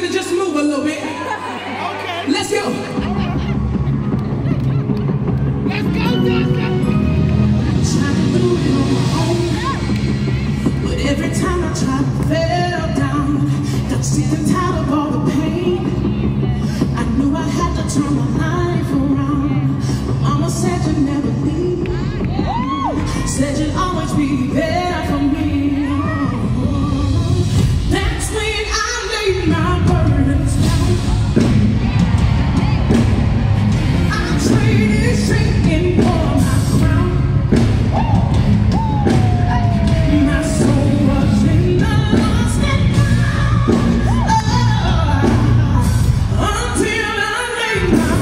you to just move a little bit. Okay. Let's go. Let's go, But every time I fell down, of all the pain. I knew I had to turn my life around. Mama said you'd never. Said you'd always be there. Sing!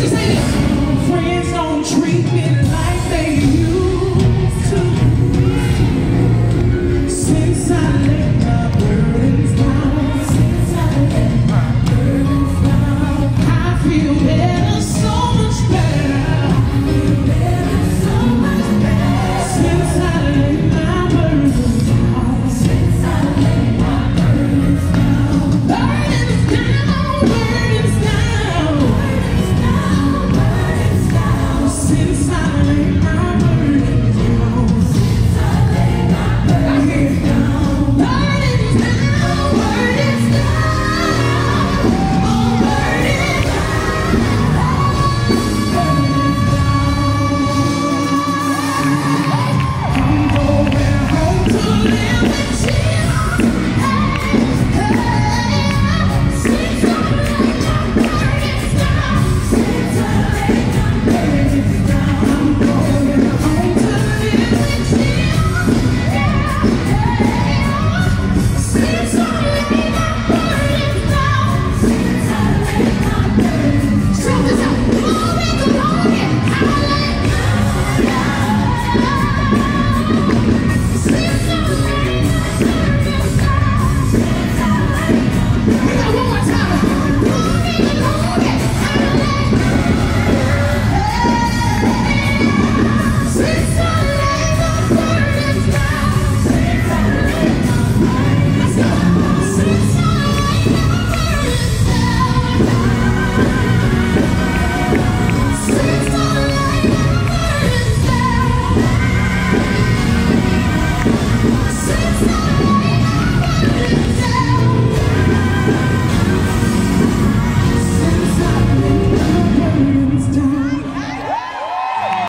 Jesus.